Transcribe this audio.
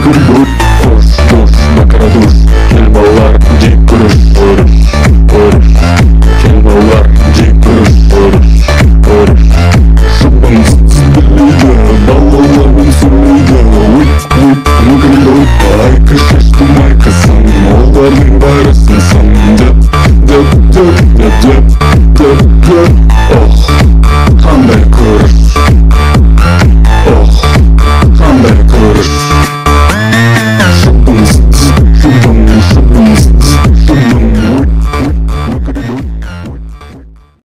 do grupo.